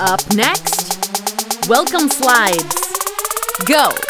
Up next, Welcome Slides. Go!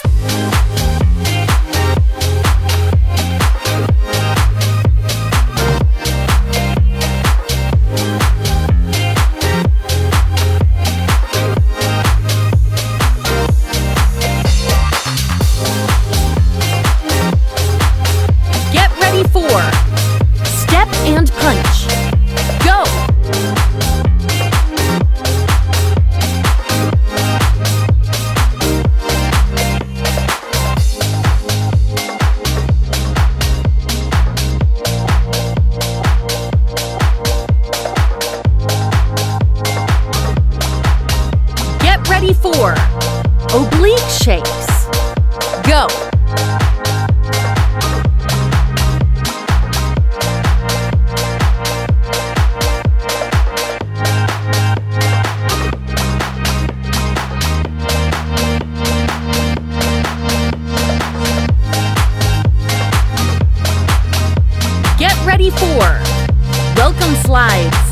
oblique shakes. Go! Get ready for Welcome Slides.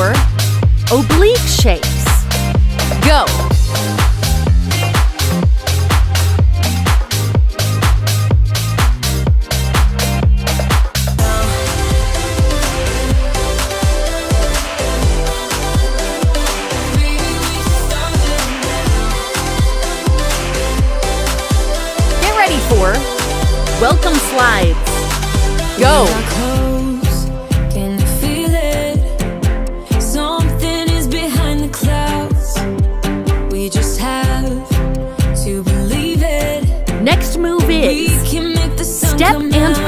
four oblique shakes. Go! Get ready for Welcome Slides. Go!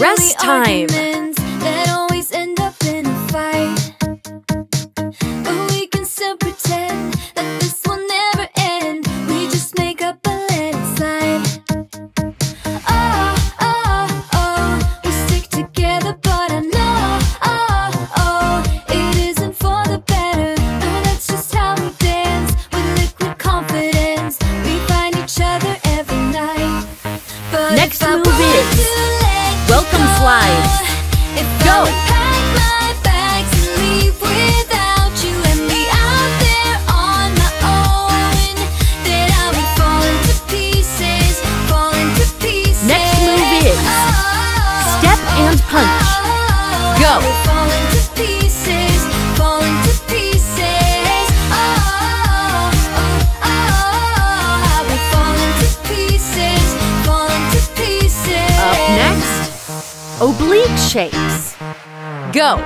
Rest time. shakes. Go!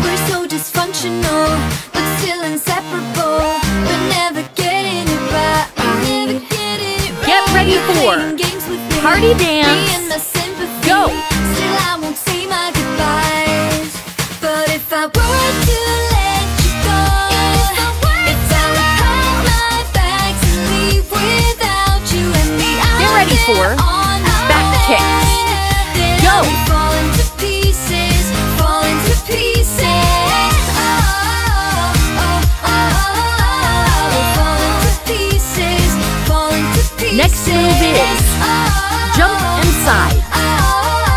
We're so dysfunctional, but still inseparable. Never getting it right. Never getting it right. Get ready for party dance. Go! Still, I won't say my goodbyes. But if I were to let you go, Get ready for.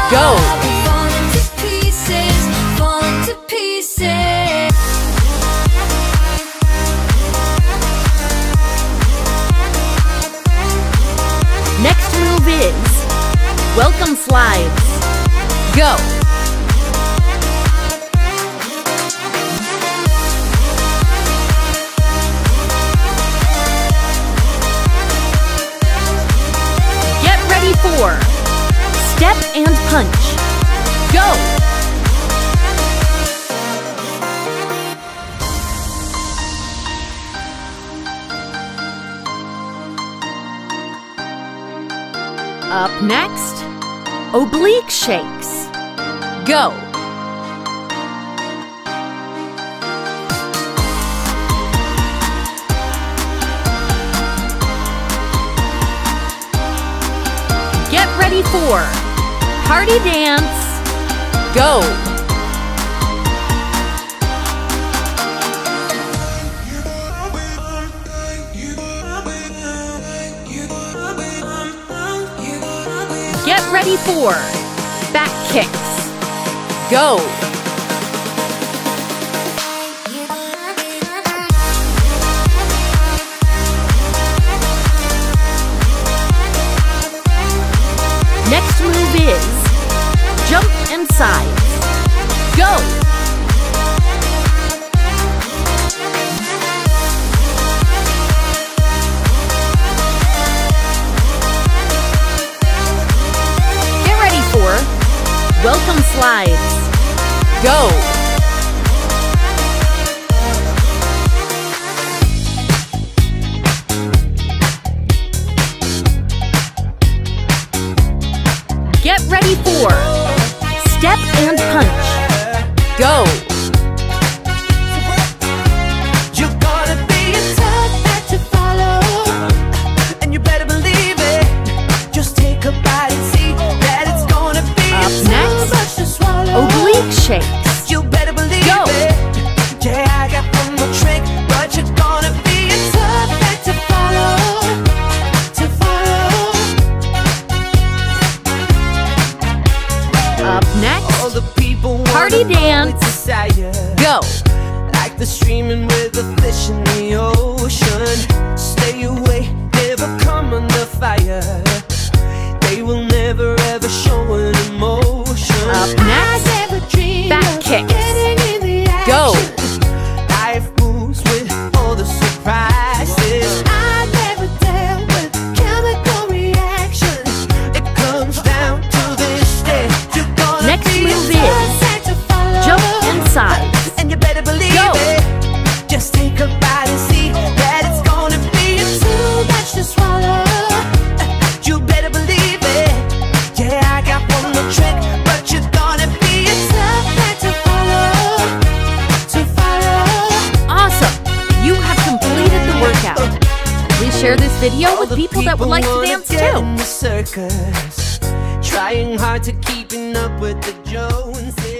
go! Next move is Welcome Slides. Go! Get ready for Step and punch. Go! Up next, oblique shakes. Go! Get ready for party dance. Go! Get ready for back kicks. Go! Next move is front side. Go! Get ready for Welcome Slides. Go! Shakes. You better believe Go. it. Yeah, I got one more trick, but you're gonna be a tough act to follow. To follow. Up next, All the people Party dance. desire. go. Like the streaming with the fish in the ocean. Stay away, never come under fire. They will never ever show an emotion. Up next, video All with the people that would like to dance too. circus, trying hard to keeping up with the Joneses.